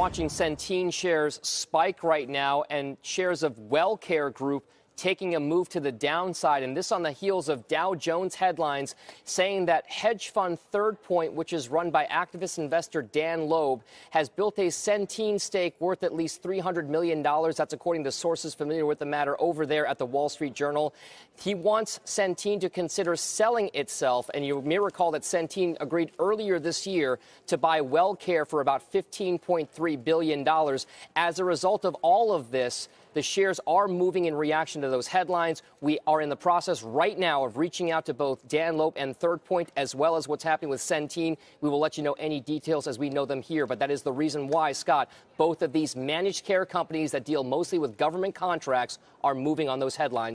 watching Centene shares spike right now and shares of WellCare Group taking a move to the downside. And this on the heels of Dow Jones headlines saying that hedge fund Third Point, which is run by activist investor Dan Loeb, has built a Centene stake worth at least $300 million. That's according to sources familiar with the matter over there at the Wall Street Journal. He wants Centene to consider selling itself. And you may recall that Centene agreed earlier this year to buy WellCare for about $15.3 billion. As a result of all of this, the shares are moving in reaction to those headlines. We are in the process right now of reaching out to both Dan Loeb and Third Point, as well as what's happening with Centene. We will let you know any details as we know them here. But that is the reason why, Scott, both of these managed care companies that deal mostly with government contracts are moving on those headlines.